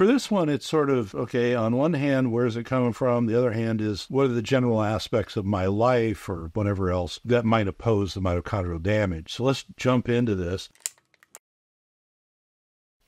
for this one, it's sort of okay, on one hand, where's it coming from? The other hand is what are the general aspects of my life or whatever else that might oppose the mitochondrial damage? So let's jump into this.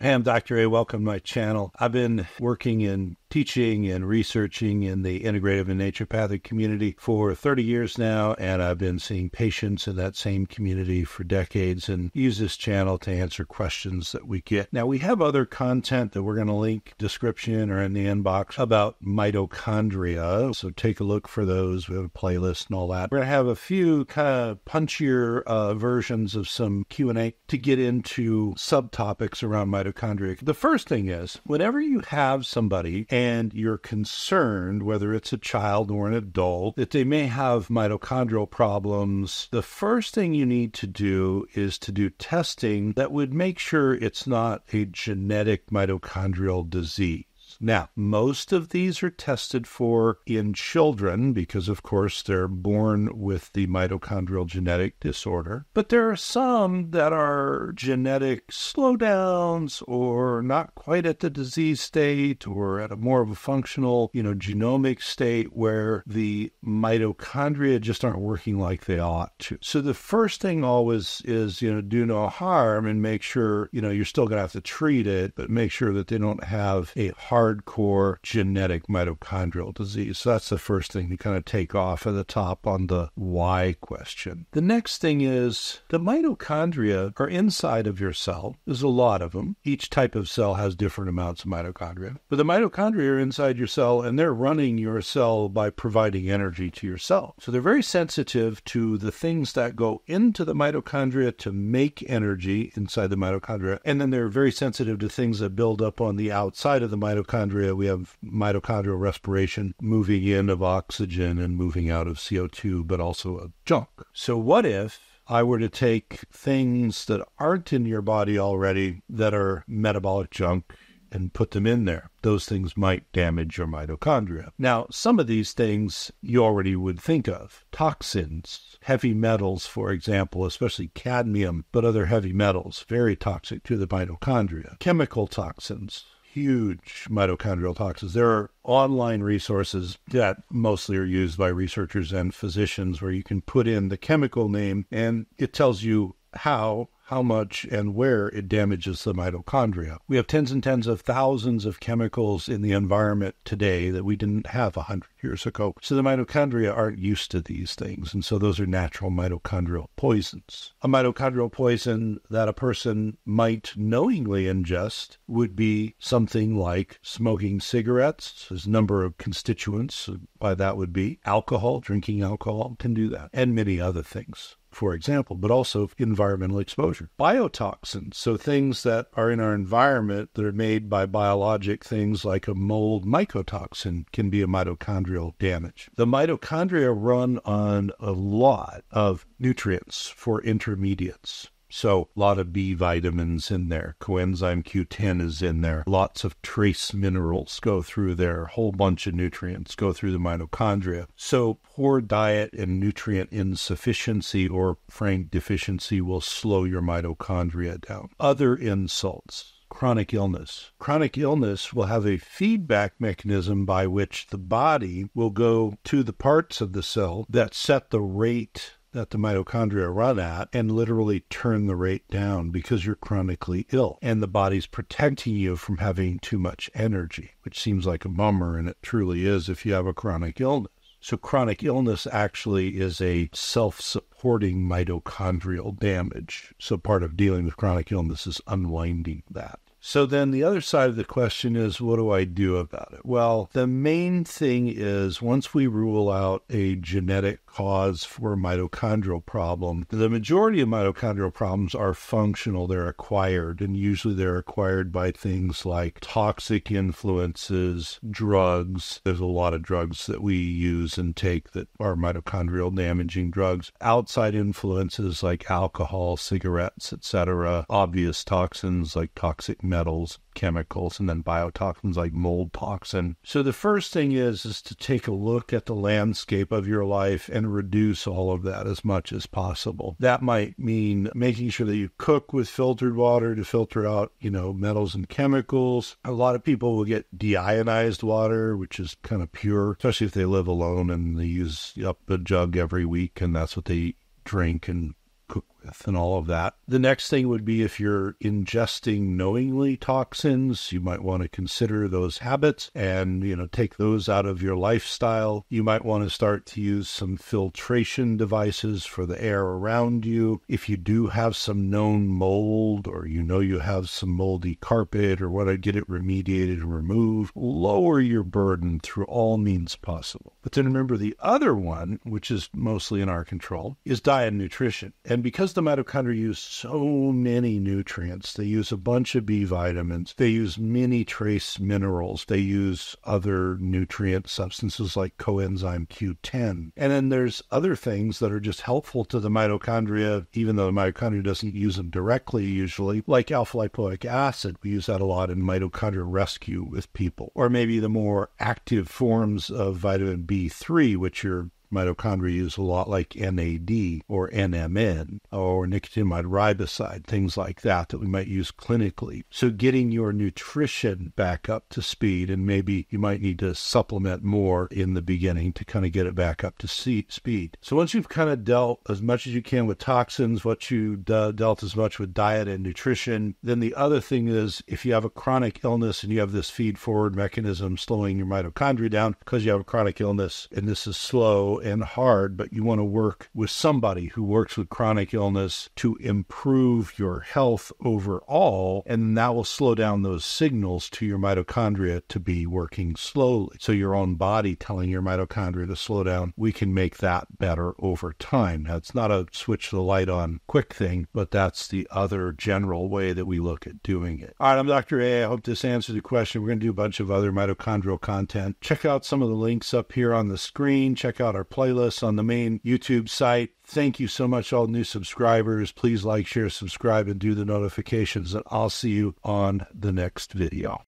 Hey, I'm Dr. A. Welcome to my channel. I've been working in teaching and researching in the integrative and naturopathic community for 30 years now, and I've been seeing patients in that same community for decades and use this channel to answer questions that we get. Now, we have other content that we're going to link description or in the inbox about mitochondria, so take a look for those. We have a playlist and all that. We're going to have a few kind of punchier uh, versions of some Q&A to get into subtopics around mitochondria. The first thing is, whenever you have somebody and and you're concerned, whether it's a child or an adult, that they may have mitochondrial problems, the first thing you need to do is to do testing that would make sure it's not a genetic mitochondrial disease. Now, most of these are tested for in children because, of course, they're born with the mitochondrial genetic disorder. But there are some that are genetic slowdowns or not quite at the disease state or at a more of a functional, you know, genomic state where the mitochondria just aren't working like they ought to. So the first thing always is, you know, do no harm and make sure, you know, you're still going to have to treat it, but make sure that they don't have a hard hardcore genetic mitochondrial disease. So that's the first thing to kind of take off at the top on the why question. The next thing is the mitochondria are inside of your cell. There's a lot of them. Each type of cell has different amounts of mitochondria. But the mitochondria are inside your cell and they're running your cell by providing energy to your cell. So they're very sensitive to the things that go into the mitochondria to make energy inside the mitochondria. And then they're very sensitive to things that build up on the outside of the mitochondria mitochondria, we have mitochondrial respiration, moving in of oxygen and moving out of CO2, but also of junk. So, what if I were to take things that aren't in your body already that are metabolic junk and put them in there. Those things might damage your mitochondria. Now, some of these things you already would think of toxins, heavy metals, for example, especially cadmium, but other heavy metals, very toxic to the mitochondria. Chemical toxins, huge mitochondrial toxins. There are online resources that mostly are used by researchers and physicians where you can put in the chemical name and it tells you how how much and where it damages the mitochondria. We have tens and tens of thousands of chemicals in the environment today that we didn't have 100 years ago. So the mitochondria aren't used to these things. And so those are natural mitochondrial poisons. A mitochondrial poison that a person might knowingly ingest would be something like smoking cigarettes. A number of constituents by that would be alcohol, drinking alcohol can do that, and many other things for example, but also environmental exposure. Biotoxins, so things that are in our environment that are made by biologic things like a mold mycotoxin can be a mitochondrial damage. The mitochondria run on a lot of nutrients for intermediates. So a lot of B vitamins in there. Coenzyme Q10 is in there. Lots of trace minerals go through there. A whole bunch of nutrients go through the mitochondria. So poor diet and nutrient insufficiency or frank deficiency will slow your mitochondria down. Other insults chronic illness. Chronic illness will have a feedback mechanism by which the body will go to the parts of the cell that set the rate that the mitochondria run at and literally turn the rate down because you're chronically ill and the body's protecting you from having too much energy, which seems like a bummer, and it truly is if you have a chronic illness. So, chronic illness actually is a self supporting mitochondrial damage. So, part of dealing with chronic illness is unwinding that. So then the other side of the question is what do I do about it? Well, the main thing is once we rule out a genetic cause for mitochondrial problem, the majority of mitochondrial problems are functional, they're acquired, and usually they're acquired by things like toxic influences, drugs. There's a lot of drugs that we use and take that are mitochondrial damaging drugs, outside influences like alcohol, cigarettes, etc., obvious toxins like toxic metals. Chemicals and then biotoxins like mold toxin. So the first thing is is to take a look at the landscape of your life and reduce all of that as much as possible. That might mean making sure that you cook with filtered water to filter out, you know, metals and chemicals. A lot of people will get deionized water, which is kind of pure, especially if they live alone and they use up a jug every week and that's what they drink and cook with and all of that. The next thing would be if you're ingesting knowingly toxins, you might want to consider those habits and, you know, take those out of your lifestyle. You might want to start to use some filtration devices for the air around you. If you do have some known mold or you know you have some moldy carpet or what, I get it remediated and removed, lower your burden through all means possible. But then remember the other one, which is mostly in our control, is diet and nutrition. And because because the mitochondria use so many nutrients, they use a bunch of B vitamins, they use many trace minerals, they use other nutrient substances like coenzyme Q10. And then there's other things that are just helpful to the mitochondria, even though the mitochondria doesn't use them directly usually, like alpha lipoic acid. We use that a lot in mitochondrial rescue with people. Or maybe the more active forms of vitamin B3, which are mitochondria use a lot like NAD or NMN or nicotinamide riboside, things like that that we might use clinically. So getting your nutrition back up to speed, and maybe you might need to supplement more in the beginning to kind of get it back up to speed. So once you've kind of dealt as much as you can with toxins, what you de- dealt as much with diet and nutrition, then the other thing is if you have a chronic illness and you have this feed forward mechanism slowing your mitochondria down because you have a chronic illness and this is slow and hard, but you want to work with somebody who works with chronic illness to improve your health overall. And that will slow down those signals to your mitochondria to be working slowly. So your own body telling your mitochondria to slow down, we can make that better over time. It's not a switch the light on quick thing, but that's the other general way that we look at doing it. All right, I'm Dr. A. I hope this answered the question. We're going to do a bunch of other mitochondrial content. Check out some of the links up here on the screen. Check out our playlists on the main YouTube site. Thank you so much, all new subscribers. Please like, share, subscribe, and do the notifications. And I'll see you on the next video.